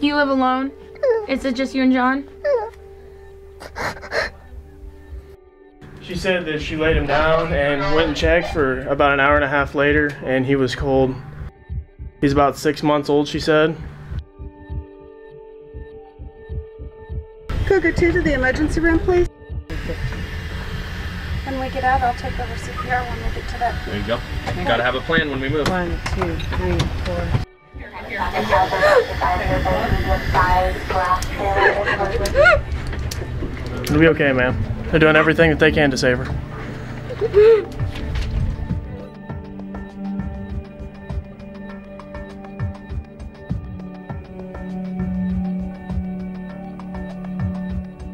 Do you live alone? Is it just you and John? She said that she laid him down and went and checked for about an hour and a half later, and he was cold. He's about six months old, she said. Cougar 2 to the emergency room, please. When we get out, I'll take over CPR when we get to that. There you go. Gotta have a plan when we move. One, two, three, four. It'll be okay, ma'am. They're doing everything that they can to save her.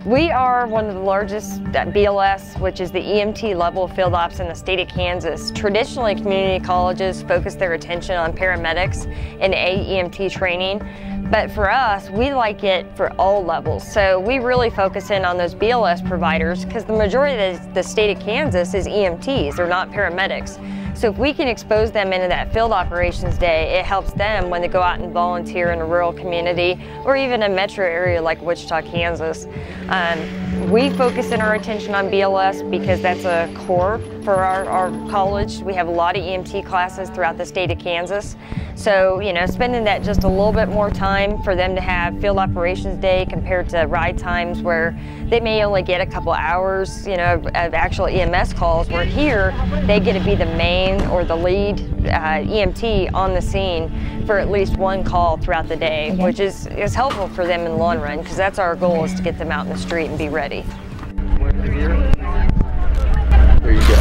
We are one of the largest BLS, which is the EMT level field ops in the state of Kansas. Traditionally, community colleges focus their attention on paramedics and AEMT training, but for us, we like it for all levels. So we really focus in on those BLS providers because the majority of the state of Kansas is EMTs, they're not paramedics. So if we can expose them into that field operations day, it helps them when they go out and volunteer in a rural community or even a metro area like Wichita, Kansas. Um, we focus in our attention on BLS because that's a core for our, our college. We have a lot of EMT classes throughout the state of Kansas. So, you know, spending that just a little bit more time for them to have field operations day compared to ride times where they may only get a couple hours, you know, of, of actual EMS calls, where here they get to be the main or the lead uh, EMT on the scene for at least one call throughout the day, which is, is helpful for them in the long run because that's our goal is to get them out in the street and be ready. There you go.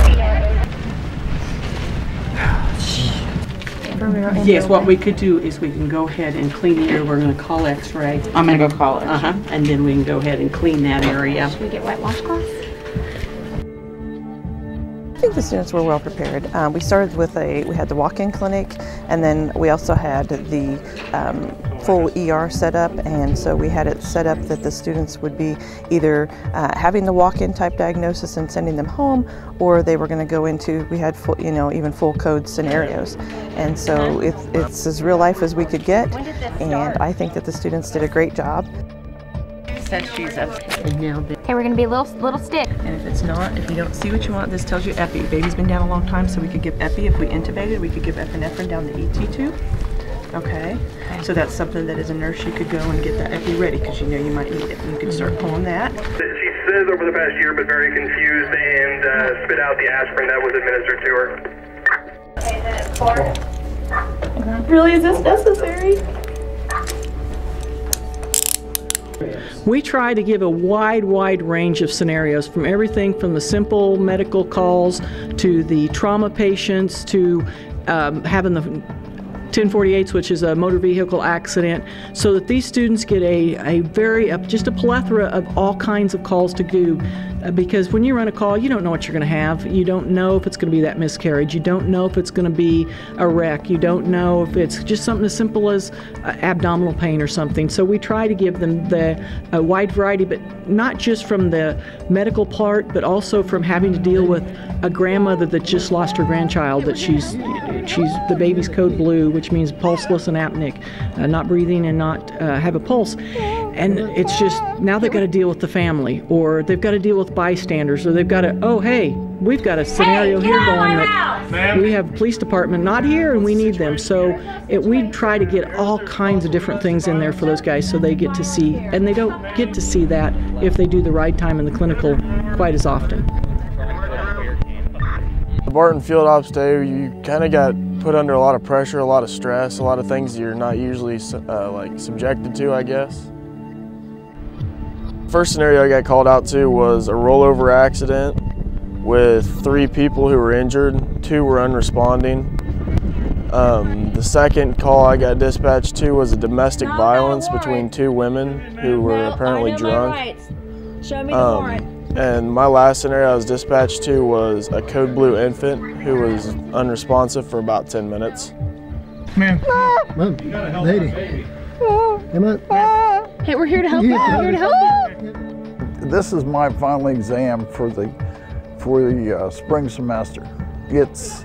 Yes, what we could do is we can go ahead and clean the area. We're gonna call x-ray. I'm gonna go call it. Uh-huh, and then we can go ahead and clean that area. Should we get white washcloths? I think the students were well prepared. Um, we started with a, we had the walk-in clinic, and then we also had the um, full ER set up, and so we had it set up that the students would be either uh, having the walk-in type diagnosis and sending them home, or they were going to go into, we had full, you know, even full code scenarios. And so it, it's as real life as we could get, and I think that the students did a great job. Says she's okay. And now the Okay, we're gonna be a little little stick. And if it's not, if you don't see what you want, this tells you epi. Baby's been down a long time, so we could give epi. If we intubated, we could give epinephrine down the ET tube. Okay, okay. so that's something that as a nurse you could go and get that epi ready because you know you might need it. You could start pulling that. She says over the past year, but very confused, and uh, spit out the aspirin that was administered to her. Okay, that's part. Really, is this necessary? We try to give a wide, wide range of scenarios from everything from the simple medical calls to the trauma patients to um, having the 1048s, which is a motor vehicle accident, so that these students get a, a very, uh, just a plethora of all kinds of calls to do. Uh, because when you run a call, you don't know what you're going to have. You don't know if it's going to be that miscarriage. You don't know if it's going to be a wreck. You don't know if it's just something as simple as uh, abdominal pain or something. So we try to give them the a wide variety, but not just from the medical part, but also from having to deal with a grandmother that just lost her grandchild. That she's she's the baby's code blue, which means pulseless and apneic, uh, not breathing and not uh, have a pulse. And it's just now they've got to deal with the family, or they've got to deal with bystanders, or they've got to oh hey we've got a scenario here going that we have police department not here and we need them. So it, we try to get all kinds of different things in there for those guys so they get to see, and they don't get to see that if they do the ride time in the clinical quite as often. The Barton Field Ops Day, you kind of got put under a lot of pressure, a lot of stress, a lot of things you're not usually uh, like subjected to, I guess. First scenario I got called out to was a rollover accident with three people who were injured, two were unresponding. Um, the second call I got dispatched to was a domestic violence between two women who were apparently drunk. Um, and my last scenario I was dispatched to was a code blue infant who was unresponsive for about 10 minutes. Man, Mom, lady. Come on. Hey, we're here to help you. We're here to help you. This is my final exam for the for the uh, spring semester. It's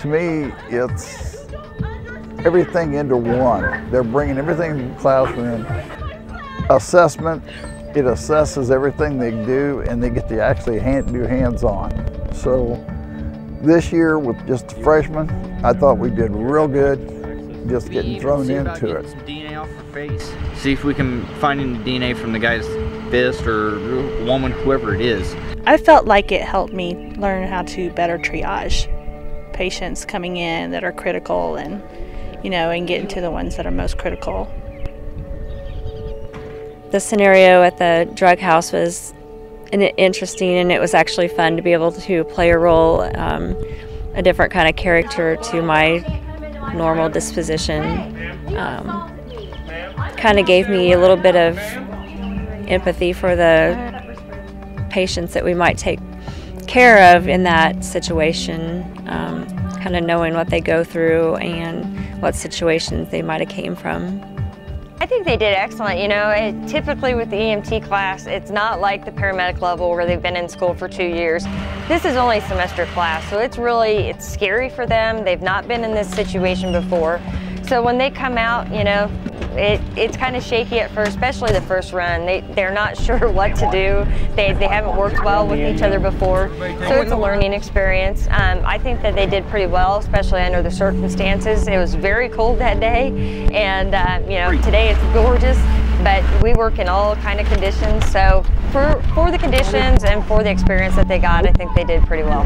to me, it's everything into one. They're bringing everything to the classroom. Assessment, it assesses everything they do and they get to actually hand, do hands-on. So this year with just the freshmen, I thought we did real good, just getting thrown into it. DNA off her face. See if we can find any DNA from the guy's fist or woman, whoever it is. I felt like it helped me learn how to better triage patients coming in that are critical and, you know, and getting to the ones that are most critical. The scenario at the drug house was an interesting and it was actually fun to be able to play a role, um, a different kind of character to my normal disposition. Um, kind of gave me a little bit of empathy for the patients that we might take care of in that situation, um, kind of knowing what they go through and what situations they might have came from. I think they did excellent. You know, it, typically with the EMT class, it's not like the paramedic level where they've been in school for two years. This is only semester class, so it's really, it's scary for them. They've not been in this situation before. So when they come out, you know, it, it's kind of shaky at first, especially the first run. They, they're not sure what to do. They, they haven't worked well with each other before, so it's a learning experience. Um, I think that they did pretty well, especially under the circumstances. It was very cold that day, and uh, you know, today it's gorgeous, but we work in all kind of conditions, so for, for the conditions and for the experience that they got, I think they did pretty well.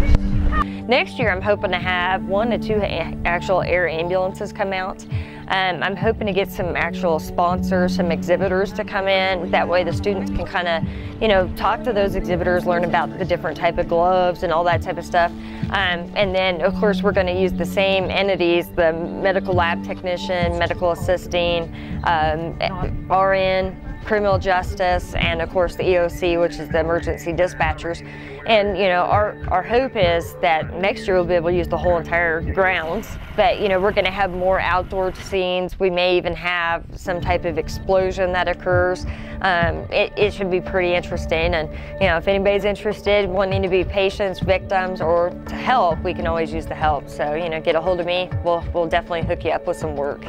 Next year, I'm hoping to have one to two actual air ambulances come out. Um, I'm hoping to get some actual sponsors, some exhibitors to come in. That way the students can kind of, you know, talk to those exhibitors, learn about the different type of gloves and all that type of stuff. Um, and then, of course, we're going to use the same entities, the medical lab technician, medical assisting, um, RN, criminal justice, and of course the EOC, which is the emergency dispatchers. And you know, our, our hope is that next year we'll be able to use the whole entire grounds. But you know, we're going to have more outdoor scenes. We may even have some type of explosion that occurs. Um, it, it should be pretty interesting. And you know, if anybody's interested, wanting to be patients, victims, or to help, we can always use the help. So you know, get a hold of me. We'll, we'll definitely hook you up with some work.